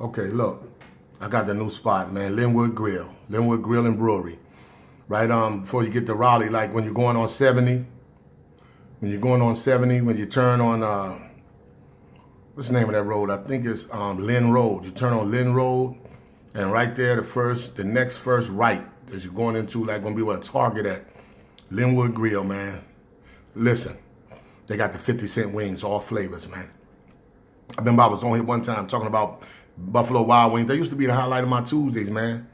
Okay, look, I got the new spot, man. Lynnwood Grill, Lynnwood Grill and Brewery. Right um, before you get to Raleigh, like when you're going on 70, when you're going on 70, when you turn on, uh, what's the name of that road? I think it's um, Lynn Road. You turn on Lynn Road, and right there, the first, the next first right as you're going into, like, gonna be where Target at. Lynnwood Grill, man. Listen, they got the 50 cent wings, all flavors, man. I remember I was on here one time talking about Buffalo Wild Wings. They used to be the highlight of my Tuesdays, man.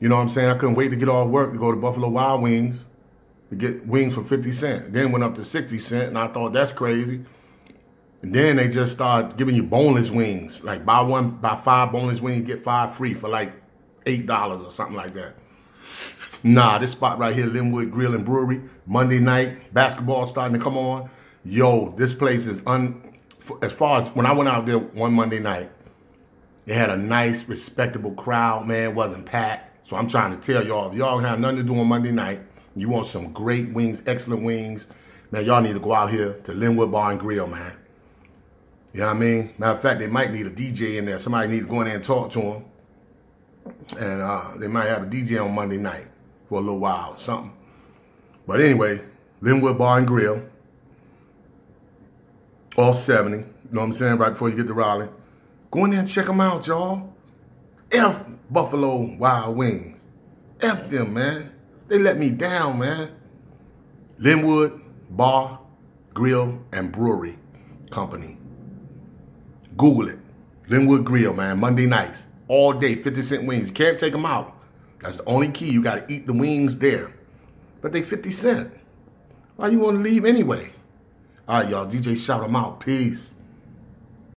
You know what I'm saying? I couldn't wait to get off work to go to Buffalo Wild Wings to get wings for 50 cents. Then went up to 60 cents, and I thought that's crazy. And then they just started giving you boneless wings. Like buy one, buy five boneless wings, get five free for like $8 or something like that. Nah, this spot right here, Lynnwood Grill and Brewery, Monday night, basketball starting to come on. Yo, this place is un. As far as when I went out there one Monday night, they had a nice, respectable crowd, man. It wasn't packed. So I'm trying to tell y'all, if y'all have nothing to do on Monday night, you want some great wings, excellent wings, man, y'all need to go out here to Lynnwood Bar and Grill, man. You know what I mean? Matter of fact, they might need a DJ in there. Somebody needs to go in there and talk to them. And uh, they might have a DJ on Monday night for a little while, or something. But anyway, Lynnwood Bar and Grill, all 70, you know what I'm saying, right before you get to Raleigh. Go in there and check them out, y'all. F Buffalo Wild Wings. F them, man. They let me down, man. Lynnwood Bar, Grill, and Brewery Company. Google it. Lynnwood Grill, man. Monday nights. All day, 50 cent wings. Can't take them out. That's the only key. You got to eat the wings there. But they 50 cent. Why you want to leave anyway? All right, y'all. DJ shout them out. Peace.